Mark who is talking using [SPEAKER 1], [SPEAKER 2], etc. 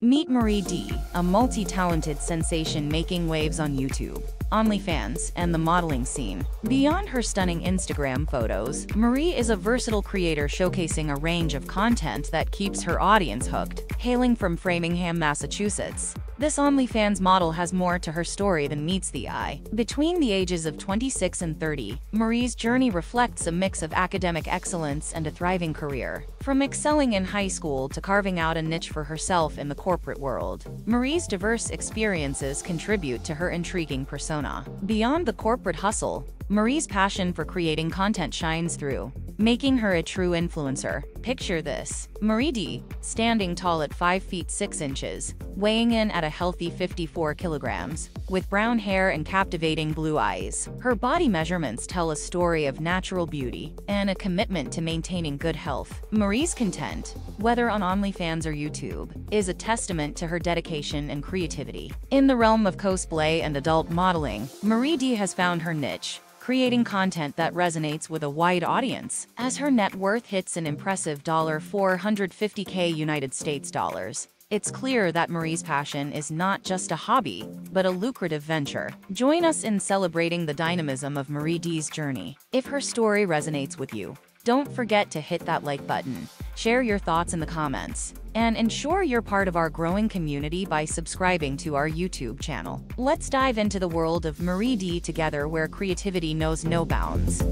[SPEAKER 1] Meet Marie Dee, a multi-talented sensation making waves on YouTube, OnlyFans, and the modeling scene. Beyond her stunning Instagram photos, Marie is a versatile creator showcasing a range of content that keeps her audience hooked. Hailing from Framingham, Massachusetts, this OnlyFans model has more to her story than meets the eye. Between the ages of 26 and 30, Marie's journey reflects a mix of academic excellence and a thriving career. From excelling in high school to carving out a niche for herself in the corporate world, Marie's diverse experiences contribute to her intriguing persona. Beyond the corporate hustle, Marie's passion for creating content shines through, making her a true influencer. Picture this. Marie Dee, standing tall at 5 feet 6 inches, weighing in at a healthy 54 kilograms, with brown hair and captivating blue eyes. Her body measurements tell a story of natural beauty and a commitment to maintaining good health. Marie's content, whether on OnlyFans or YouTube, is a testament to her dedication and creativity. In the realm of cosplay and adult modeling, Marie Dee has found her niche, creating content that resonates with a wide audience. As her net worth hits an impressive 450k United States dollars, it's clear that Marie's passion is not just a hobby, but a lucrative venture. Join us in celebrating the dynamism of Marie Dee's journey. If her story resonates with you, don't forget to hit that like button, share your thoughts in the comments, and ensure you're part of our growing community by subscribing to our YouTube channel. Let's dive into the world of Marie Dee together where creativity knows no bounds.